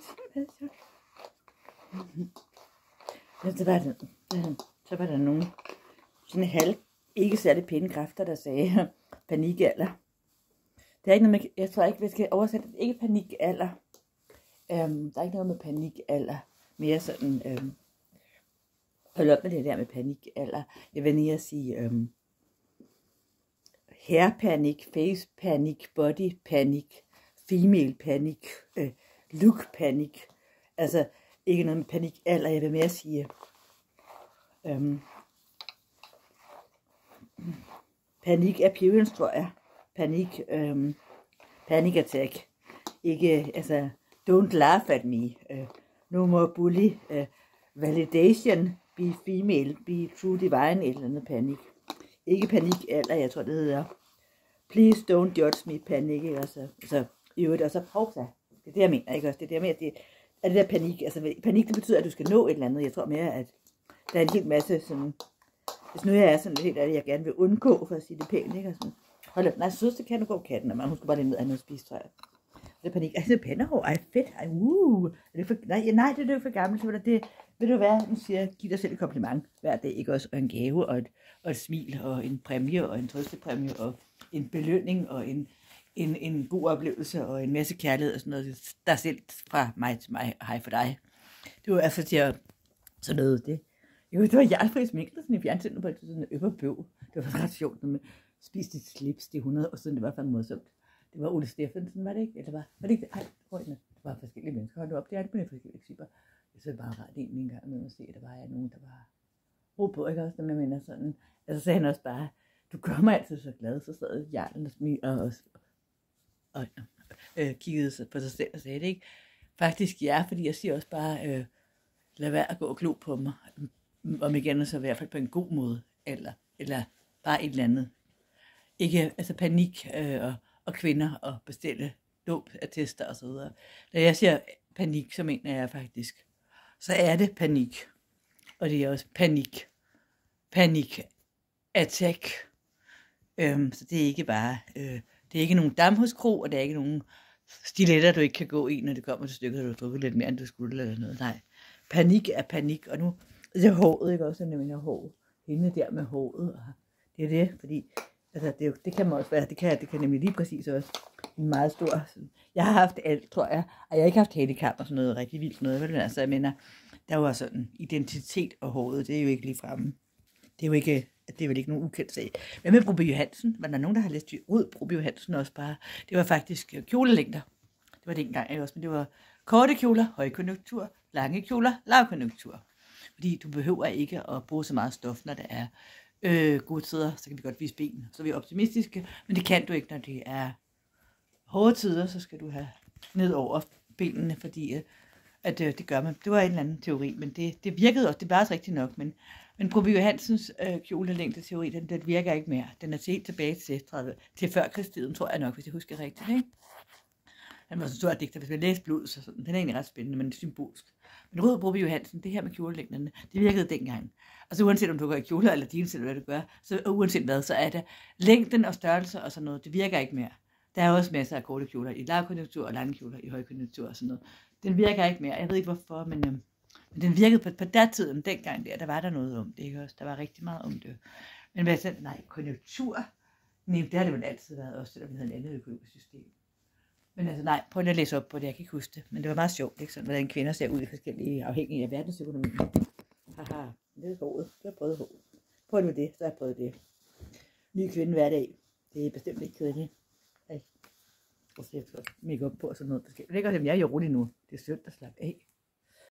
simpelthen. Ja, så var der, så var der nogen sådan halv, ikke særlig pæne kræfter, der sagde panikalder. Det er ikke noget med, jeg tror ikke, vi skal oversætte det. Ikke panikalder. Øhm, der er ikke noget med panikalder. Mere sådan, øhm, hold op med det der med panikalder. Jeg vil lige at sige, øhm, hair panic, face panic, body panic, female panic, øh, look panic. Altså, ikke noget med panik alder, jeg vil mere sige, øhm, panik appearance, tror jeg. Panik, øhm, panic attack. Ikke, altså, don't laugh at me. Øh, no more bully. Øh, validation. Be female. Be true divine. Et eller andet panik. Ikke panik alder, jeg tror det hedder. Please don't judge me. Panik, ikke? Altså, altså i øvrigt, og så pausa. Det er det, jeg mener, ikke også? Det er det, jeg mener, det er det der panik. Altså, panik, det betyder, at du skal nå et eller andet. Jeg tror mere, at der er en hel masse sådan... Hvis nu jeg er sådan lidt af det, jeg gerne vil undgå, for at sige det pænt, ikke? Og sådan, hold op, nej, sødeste kan du gå katten, og man, hun bare lige ned og noget spise, tror jeg. Det er panik. Altså, pandehår, ej fedt, ej, uh. Er det for, nej, nej, det er jo for gammelt, så det, vil du være, nu siger giv dig selv et kompliment hver dag, ikke også, og en gave, og et, og et smil, og en præmie, og en trøstepræmie, og en belønning, og en, en, en god oplevelse, og en masse kærlighed, og sådan noget, der selv fra mig til mig, hej for dig. Det var altså til at, sådan noget, det, jo, det var Jarlfrids Mikkelsen i fjernsynet på et sådan øpperbøv. Det var ret sjovt, når man spiste et slips, det 100 år siden, det var fandme morsomt. Det var Ole Steffensen, var det ikke? Eller var, var det ikke det? Ej, det var forskellige mennesker. Hold op, det er det med forskellige typer. Det så bare rart egentlig en gang med at se, at der var nogen, der var ro på, ikke også, når man mener sådan. Altså så sagde han også bare, du gør mig altid så glad, så sad Jarlen og smiler og, og øh, kiggede på sig selv og sagde det, ikke? Faktisk ja, fordi jeg siger også bare, øh, lad være at gå og glo på mig, om igen så i hvert fald på en god måde, eller, eller bare et eller andet. Ikke altså panik øh, og, og kvinder og bestille dåb, og så videre. Når jeg siger panik, så mener jeg faktisk, så er det panik. Og det er også panik. Panik. Attack. Øhm, så det er ikke bare, øh, det er ikke nogen damhuskro, og det er ikke nogen stiletter, du ikke kan gå i, når det kommer til stykket, og du har drukket lidt mere, end du skulle, eller noget. Nej. Panik er panik, og nu, det er håret, ikke også, jeg mener hår. Hende der med håret, og det er det, fordi altså, det, det kan man også være, det kan, det kan nemlig lige præcis også en meget stor, jeg har haft alt, tror jeg, og jeg har ikke haft handicap og sådan noget rigtig vildt noget, men altså, jeg mener, der var sådan identitet og håret, det er jo ikke lige fremme. Det er jo ikke, det er vel ikke nogen ukendt sag. Hvad med Broby Johansen? Var der nogen, der har læst ud Broby Johansen også bare? Det var faktisk øh, kjolelængder. Det var det engang, også? Men det var korte kjoler, højkonjunktur, lange kjoler, lavkonjunktur. Fordi du behøver ikke at bruge så meget stof, når det er øh, gode tider, så kan vi godt vise ben. Så vi er optimistiske, men det kan du ikke, når det er hårde tider, så skal du have ned over benene, fordi øh, at øh, det gør man. Det var en eller anden teori, men det, det virkede også, det var også rigtigt nok, men, men Proby Johansens øh, kjolelængde teori, den, den virker ikke mere. Den er helt tilbage til, 30, til før krigstiden, tror jeg nok, hvis jeg husker rigtigt. Ikke? Han var så stor digter, hvis man læste blod, så sådan, den er egentlig ret spændende, men symbolsk. Men Rød Broby Johansen, det her med kjolelængderne, det virkede dengang. Og så uanset om du går i kjoler eller din, eller hvad du gør, så uanset hvad, så er det længden og størrelse og sådan noget, det virker ikke mere. Der er også masser af korte kjoler i lavkonjunktur og lange kjoler i højkonjunktur og sådan noget. Den virker ikke mere. Jeg ved ikke hvorfor, men, øhm, men den virkede på, på der tiden, dengang der, der var der noget om det, ikke også? Der var rigtig meget om det. Men hvad sagde, nej, konjunktur, nej, det har det vel altid været, også selvom vi havde et andet økonomisk system. Men altså nej, prøv lige at læse op på det, jeg kan ikke huske det. Men det var meget sjovt, ikke? Sådan, hvordan kvinder ser ud i forskellige afhængige af verdensøkonomien. Haha, det er hovedet. Jeg har prøvet hovedet. Prøv med det, så har jeg prøvet det. Ny kvinde hver dag. Det er bestemt ikke kedeligt. Hey. Og så jeg make op på og sådan noget. Det er godt, at jeg er jo rolig nu. Det er sødt at slappe af.